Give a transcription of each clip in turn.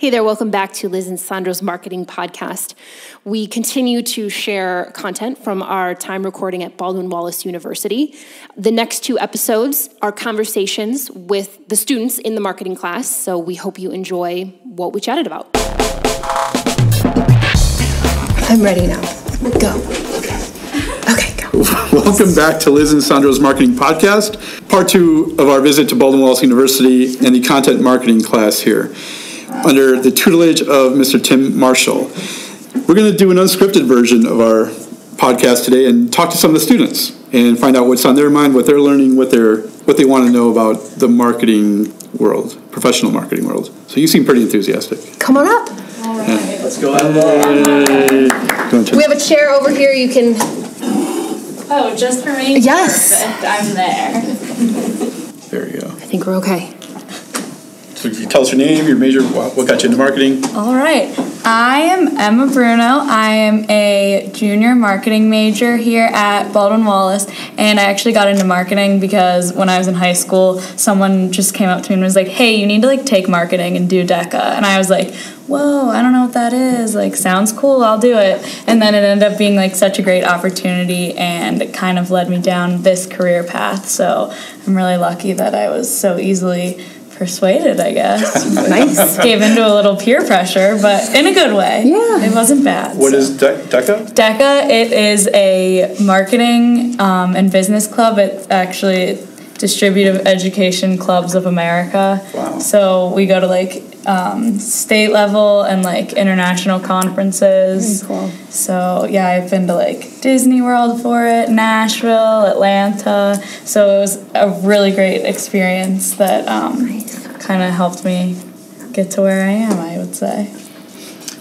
Hey there, welcome back to Liz and Sandro's Marketing Podcast. We continue to share content from our time recording at Baldwin Wallace University. The next two episodes are conversations with the students in the marketing class, so we hope you enjoy what we chatted about. I'm ready now. Go. Okay, go. Welcome back to Liz and Sandro's Marketing Podcast, part two of our visit to Baldwin Wallace University and the content marketing class here under the tutelage of Mr. Tim Marshall. We're going to do an unscripted version of our podcast today and talk to some of the students and find out what's on their mind, what they're learning, what they're what they want to know about the marketing world, professional marketing world. So you seem pretty enthusiastic. Come on up. All right, yeah. let's go. Hey. We have a chair over here. You can. Oh, just for me? Yes. Perfect. I'm there. There you go. I think we're okay. So you tell us your name, your major, what got you into marketing? All right. I am Emma Bruno. I am a junior marketing major here at Baldwin Wallace, and I actually got into marketing because when I was in high school, someone just came up to me and was like, "Hey, you need to like take marketing and do DECA," and I was like, "Whoa, I don't know what that is. Like, sounds cool. I'll do it." And then it ended up being like such a great opportunity, and it kind of led me down this career path. So I'm really lucky that I was so easily persuaded, I guess. nice. Gave into a little peer pressure, but in a good way. Yeah. It wasn't bad. What so. is De- DECA? DECA, it is a marketing um, and business club. It's actually Distributive Education Clubs of America. Wow. So we go to like um, state level and like international conferences. Cool. So yeah, I've been to like Disney World for it, Nashville, Atlanta. So it was a really great experience that um, kind of helped me get to where I am. I would say.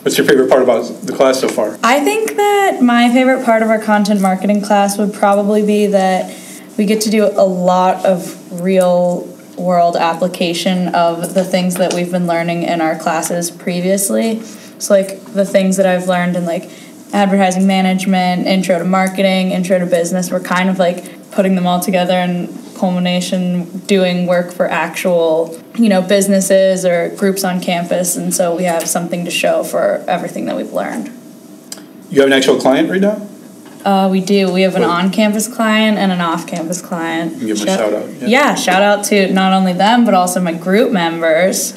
What's your favorite part about the class so far? I think that my favorite part of our content marketing class would probably be that we get to do a lot of real world application of the things that we've been learning in our classes previously. So, like the things that I've learned in like advertising management, intro to marketing, intro to business, we're kind of like putting them all together and culmination doing work for actual you know businesses or groups on campus and so we have something to show for everything that we've learned you have an actual client right now uh, we do. We have an on-campus client and an off-campus client. give them shout, a shout out. Yeah. yeah, shout out to not only them but also my group members.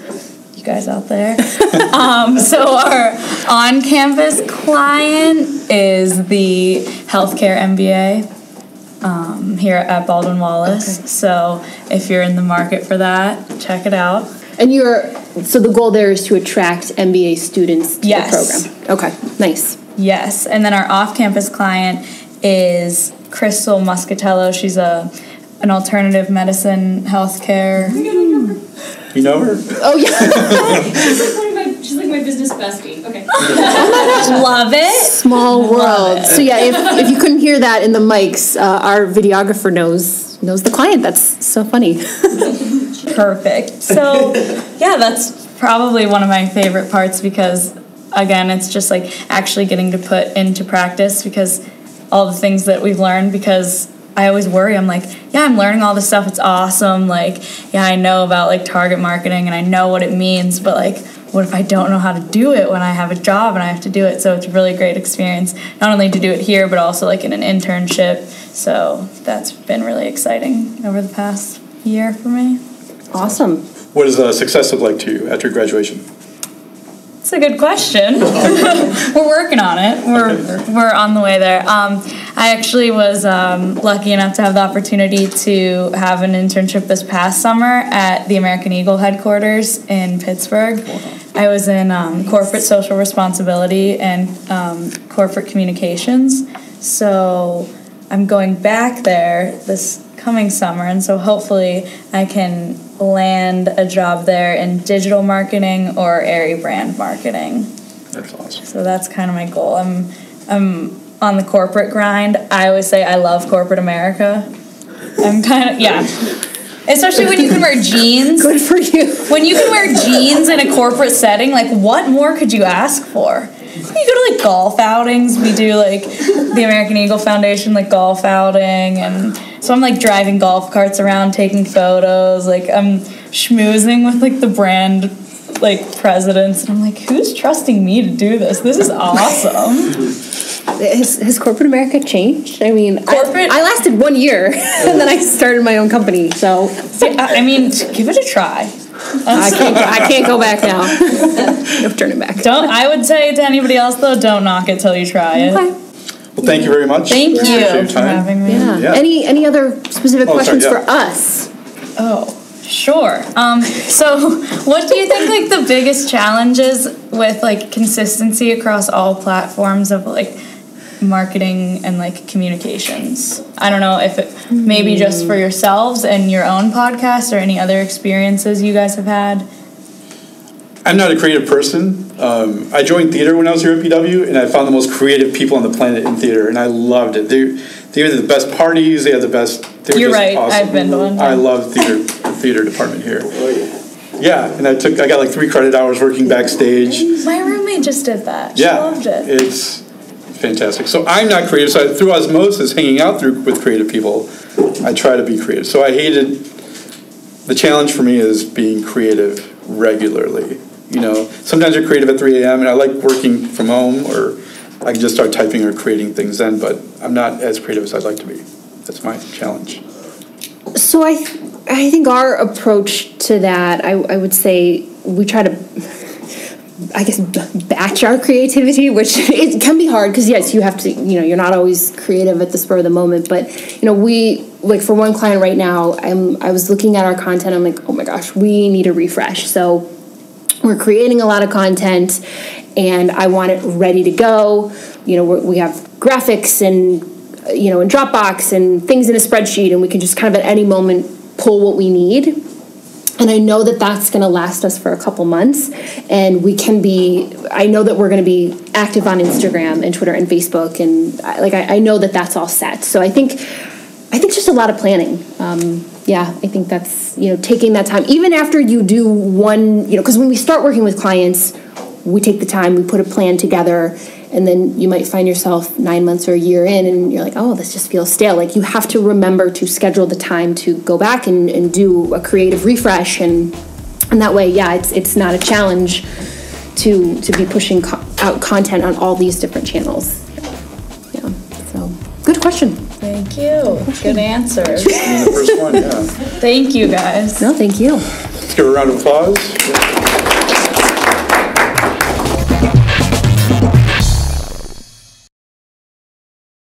You guys out there. um, so our on-campus client is the healthcare MBA um, here at Baldwin Wallace. Okay. So if you're in the market for that, check it out. And you're so the goal there is to attract MBA students to yes. the program. Okay, nice. Yes, and then our off-campus client is Crystal Muscatello. She's a an alternative medicine healthcare. You know her? Oh yeah. she's, like my, business bestie. Okay. Love it. Small world. It. So yeah, if, if you couldn't hear that in the mics, uh, our videographer knows knows the client. That's so funny. Perfect. So yeah, that's probably one of my favorite parts because again, it's just like actually getting to put into practice because all the things that we've learned because I always worry. I'm like, yeah, I'm learning all this stuff. It's awesome. Like, yeah, I know about like target marketing and I know what it means, but like, what if I don't know how to do it when I have a job and I have to do it? So it's a really great experience, not only to do it here, but also like in an internship. So that's been really exciting over the past year for me. Awesome. What does uh, success look like to you after graduation? It's a good question. we're working on it. We're we're on the way there. Um, I actually was um, lucky enough to have the opportunity to have an internship this past summer at the American Eagle headquarters in Pittsburgh. I was in um, corporate social responsibility and um, corporate communications. So I'm going back there this coming summer, and so hopefully I can land a job there in digital marketing or Aerie brand marketing. That's awesome. So that's kind of my goal. I'm I'm on the corporate grind. I always say I love corporate America. I'm kind of yeah. Especially when you can wear jeans. Good for you. When you can wear jeans in a corporate setting, like what more could you ask for? You go to like golf outings. We do like the American Eagle Foundation like golf outing and so I'm like driving golf carts around, taking photos. Like I'm schmoozing with like the brand like presidents, and I'm like, who's trusting me to do this? This is awesome. Has, has corporate America changed? I mean, I- Corporate- I, lasted one year and then I started my own company, so I I mean, give it a try. I can't, go, I can't go back now. no turning back. Don't. I would say to anybody else though, don't knock it till you try it. Okay. Well, thank you very much. Thank Appreciate your you for time. having me. Yeah. Yeah. Any any other specific Oh, sorry, questions yeah. for us? Oh, sure. Um, so, what do you think like the biggest challenges with like consistency across all platforms of like marketing and like communications? I don't know if it maybe just for yourselves and your own podcast or any other experiences you guys have had. I'm not a creative person. Um, I joined theater when I was here at BW, and I found the most creative people on the planet in theater, and I loved it. They they had the best parties. They had the best. They were You're just right, Awesome. I've been to one, I love theater, the theater department here. Yeah, and I took I got like three credit hours working backstage. My roommate just did that. She Yeah, loved it. it's fantastic. So I'm not creative. So I, through osmosis, hanging out through with creative people, I try to be creative. So I hated. The challenge for me is being creative regularly. You know, sometimes you're creative at 3 a.m. and I like working from home, or I can just start typing or creating things then. But I'm not as creative as I'd like to be. That's my challenge. So I, th- I think our approach to that, I, I would say we try to, I guess, batch our creativity, which it can be hard because yes, you have to, you know, you're not always creative at the spur of the moment. But you know, we like for one client right now, I'm I was looking at our content. I'm like, oh my gosh, we need a refresh. So we're creating a lot of content and I want it ready to go. You know, we have graphics and, you know, in Dropbox and things in a spreadsheet, and we can just kind of at any moment pull what we need. And I know that that's going to last us for a couple months. And we can be, I know that we're going to be active on Instagram and Twitter and Facebook. And I- like, I, I know that that's all set. So I think, I think just a lot of planning. Um, yeah, I think that's you know taking that time even after you do one you know because when we start working with clients, we take the time, we put a plan together, and then you might find yourself nine months or a year in, and you're like, oh, this just feels stale. Like you have to remember to schedule the time to go back and, and do a creative refresh, and and that way, yeah, it's it's not a challenge to to be pushing co- out content on all these different channels. Yeah, so good question. Thank you. Good answer. Being the first one, yeah. Thank you guys. No, thank you. Let's give a round of applause.